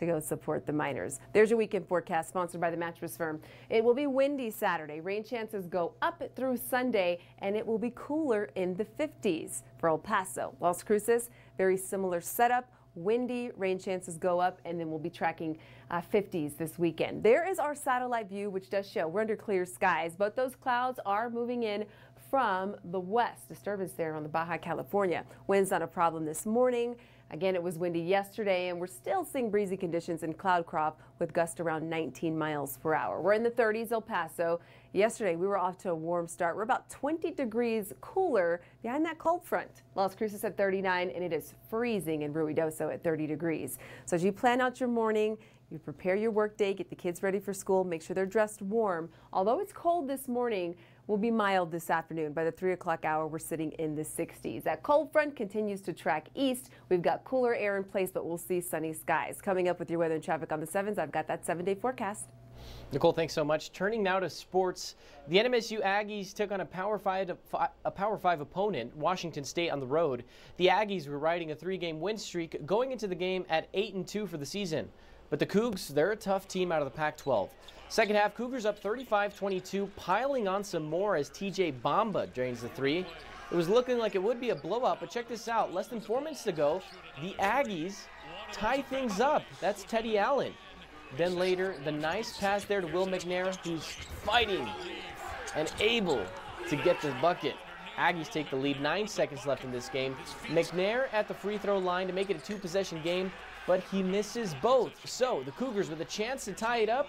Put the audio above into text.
to go support the Miners. There's your weekend forecast sponsored by the Mattress Firm. It will be windy Saturday. Rain chances go up through Sunday and it will be cooler in the 50s for El Paso. Las Cruces, very similar setup windy, rain chances go up, and then we'll be tracking uh, 50s this weekend. There is our satellite view, which does show we're under clear skies, but those clouds are moving in from the west. Disturbance there on the Baja California. Winds not a problem this morning. Again, it was windy yesterday, and we're still seeing breezy conditions in Cloudcroft with gusts around 19 miles per hour. We're in the 30s El Paso. Yesterday, we were off to a warm start. We're about 20 degrees cooler behind that cold front. Las Cruces at 39, and it is freezing in Ruidoso at 30 degrees. So as you plan out your morning, you prepare your workday, get the kids ready for school, make sure they're dressed warm. Although it's cold this morning, will be mild this afternoon. By the 3 o'clock hour, we're sitting in the 60s. That cold front continues to track east. We've got cooler air in place, but we'll see sunny skies. Coming up with your weather and traffic on the 7s, I've got that seven-day forecast. Nicole, thanks so much. Turning now to sports, the NMSU Aggies took on a Power Five a Power Five opponent, Washington State, on the road. The Aggies were riding a three-game win streak, going into the game at eight and two for the season. But the Cougs, they're a tough team out of the Pac-12. Second half, Cougars up 35-22, piling on some more as TJ Bamba drains the three. It was looking like it would be a blowout, but check this out. Less than four minutes to go, the Aggies tie things up. That's Teddy Allen. Then later, the nice pass there to Will McNair, who's fighting and able to get the bucket. Aggies take the lead, nine seconds left in this game. McNair at the free throw line to make it a two possession game, but he misses both. So the Cougars with a chance to tie it up